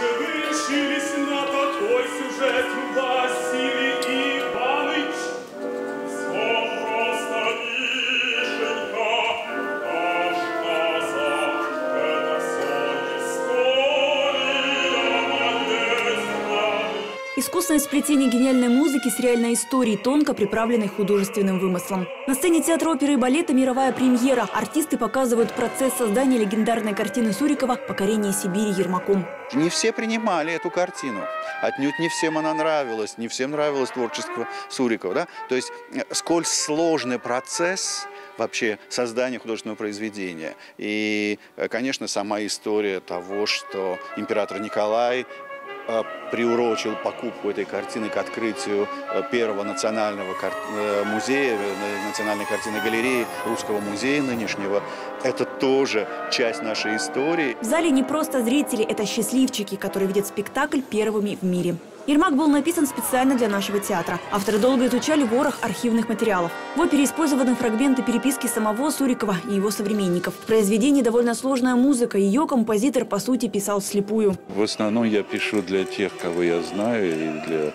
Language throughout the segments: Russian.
же вы решились на такой сюжет, Василий Иванович? Искусное сплетение гениальной музыки с реальной историей, тонко приправленной художественным вымыслом. На сцене театра оперы и балета мировая премьера. Артисты показывают процесс создания легендарной картины Сурикова «Покорение Сибири Ермаком». Не все принимали эту картину. Отнюдь не всем она нравилась, не всем нравилось творчество Сурикова. Да? То есть, э, сколь сложный процесс вообще создания художественного произведения. И, э, конечно, сама история того, что император Николай приурочил покупку этой картины к открытию э, первого национального э, музея, э, национальной картинной галереи Русского музея нынешнего. Это тоже часть нашей истории. В зале не просто зрители, это счастливчики, которые видят спектакль первыми в мире. Ермак был написан специально для нашего театра. Авторы долго изучали ворох архивных материалов. В опере использованы фрагменты переписки самого Сурикова и его современников. В произведении довольно сложная музыка. Ее композитор, по сути, писал вслепую. В основном я пишу для тех, кого я знаю, и для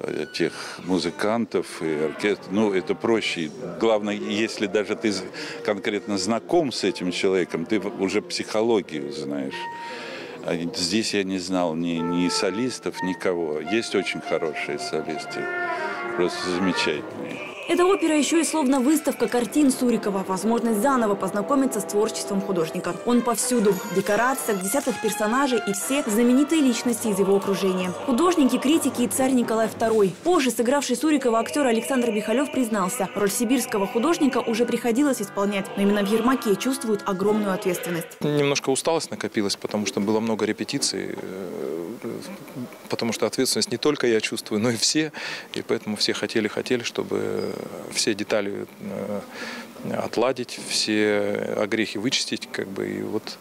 э, тех музыкантов и оркестров. Ну, это проще. Главное, если даже ты конкретно знаком с этим человеком, ты уже психологию знаешь. А здесь я не знал ни, ни солистов, никого. Есть очень хорошие солисты, просто замечательные. Эта опера еще и словно выставка картин Сурикова. Возможность заново познакомиться с творчеством художника. Он повсюду. В декорациях, десятках персонажей и все знаменитые личности из его окружения. Художники, критики и царь Николай II. Позже сыгравший Сурикова актер Александр Михалев признался, роль сибирского художника уже приходилось исполнять, но именно в Ермаке чувствуют огромную ответственность. Немножко усталость накопилась, потому что было много репетиций, э, потому что ответственность не только я чувствую, но и все. И поэтому все хотели-хотели, чтобы все детали э, отладить, все огрехи вычистить, как бы, и вот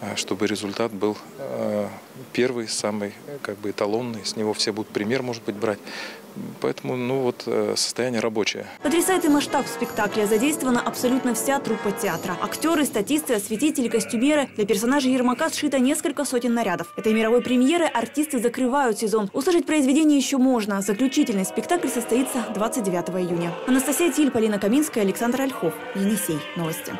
э, чтобы результат был э, первый, самый как бы эталонный, с него все будут пример, может быть, брать. Поэтому, ну вот, э, состояние рабочее. Потрясает и масштаб спектакля. Задействована абсолютно вся труппа театра. Актеры, статисты, осветители, костюмеры. Для персонажей Ермака сшито несколько сотен нарядов. Этой мировой премьеры артисты закрывают сезон. Услышать произведение еще можно. Заключительный спектакль состоится 29 июня. Анастасия Тиль, Полина Каминская, Александр Ольхов. Енисей. Новости.